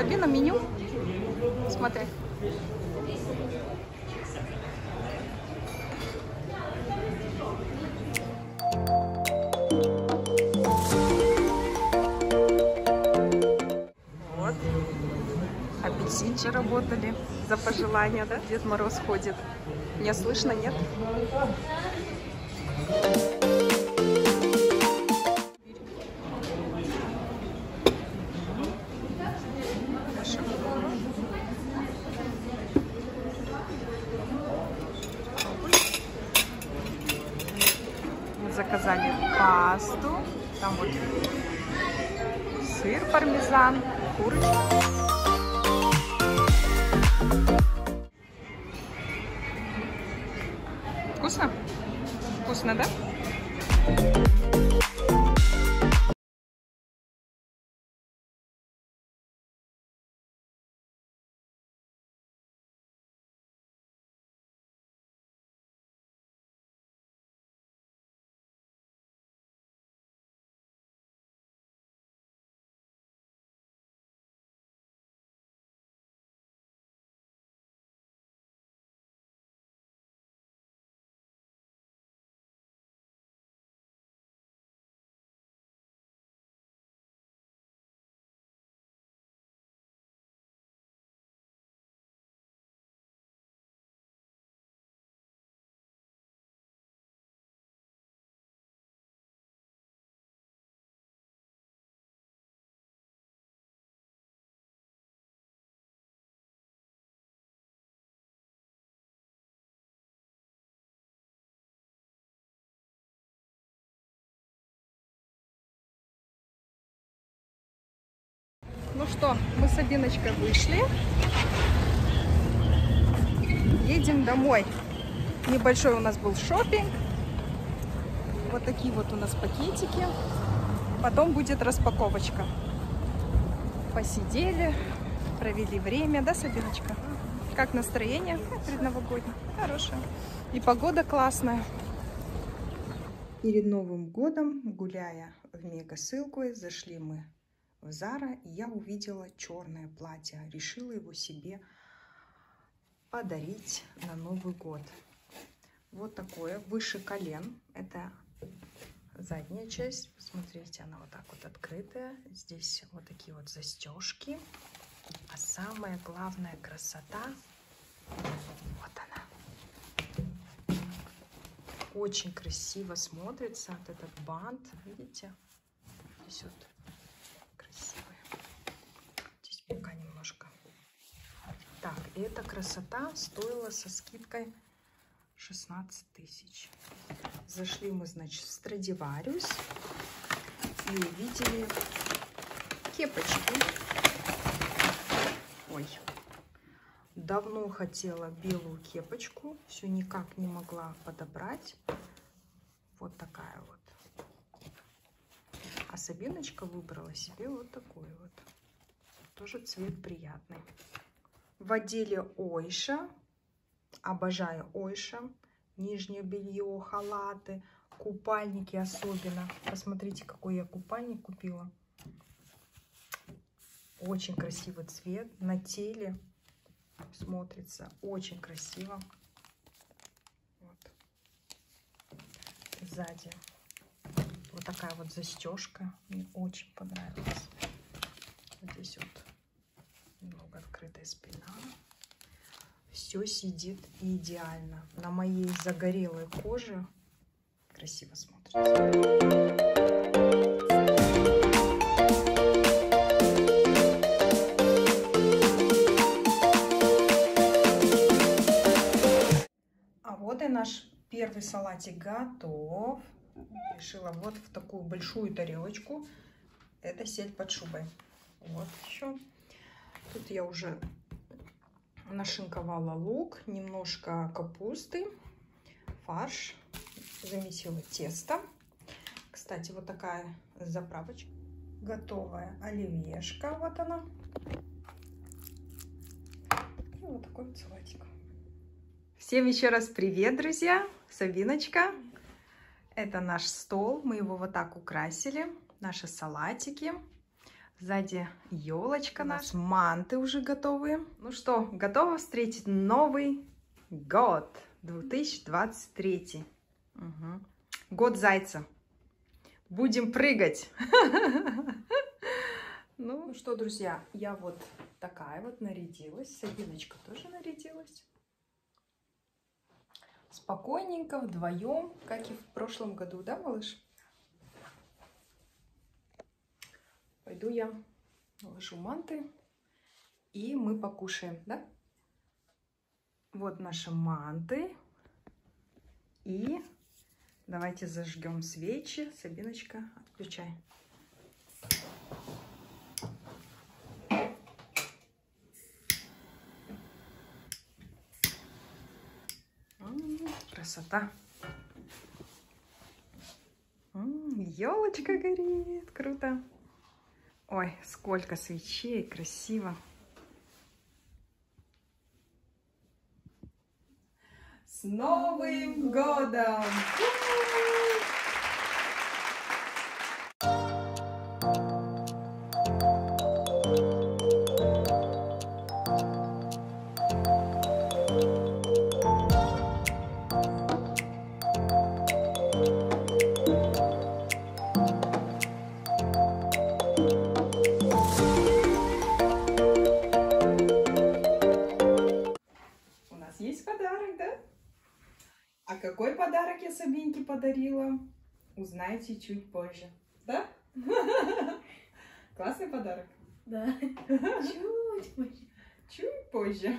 Сабина, меню. Смотри. Апельсинчи работали за пожелания, да? Дед Мороз ходит. Меня слышно, нет? Заказали пасту. Там вот сыр пармезан, курочка. Ну что, мы с Абиночкой вышли. Едем домой. Небольшой у нас был шопинг. Вот такие вот у нас пакетики. Потом будет распаковочка. Посидели, провели время, да, Сабиночка? Как настроение предновогоднее? Хорошее. И погода классная. Перед Новым годом, гуляя в Мега-ссылку, зашли мы в Зара, и я увидела черное платье. Решила его себе подарить на Новый год. Вот такое, выше колен. Это задняя часть. Посмотрите, она вот так вот открытая. Здесь вот такие вот застежки. А самая главная красота, вот она. Очень красиво смотрится вот этот бант. Видите? Здесь вот красивый. Здесь пока немножко. Так, эта красота стоила со скидкой 16 тысяч. Зашли мы, значит, в Страдивариус и увидели кепочки. Ой, давно хотела белую кепочку, все никак не могла подобрать. Вот такая вот. А Сабиночка выбрала себе вот такой вот. Тоже цвет приятный. В отделе Ойша, обожаю Ойша, нижнее белье, халаты, купальники особенно. Посмотрите, какой я купальник купила. Очень красивый цвет. На теле смотрится очень красиво. Вот. Сзади вот такая вот застежка. Мне очень понравилась. Здесь вот открытая спина. Все сидит идеально. На моей загорелой коже красиво смотрится. А вот и наш первый салатик готов. Решила вот в такую большую тарелочку. Это сеть под шубой. Вот еще. Тут я уже нашинковала лук, немножко капусты, фарш, замесила тесто. Кстати, вот такая заправочка. Готовая оливьешка, вот она. И вот такой вот салатик. Всем еще раз привет, друзья! Сабиночка. Это наш стол. Мы его вот так украсили. Наши салатики. Сзади елочка наша. Манты уже готовые. Ну что, готова встретить Новый год 2023. Угу. Год зайца. Будем прыгать. Ну, ну что, друзья, я вот такая вот нарядилась. Сабиночка тоже нарядилась. Спокойненько, вдвоем, как и в прошлом году, да, малыш? Пойду я ложу манты, и мы покушаем, да? Вот наши манты. И давайте зажгем свечи. Сабиночка, отключай. красота. Елочка горит, круто. Ой, сколько свечей, красиво. С Новым годом! Какой подарок я Сабинке подарила, узнаете чуть позже. Да? Классный подарок? Да. Чуть позже. Чуть позже.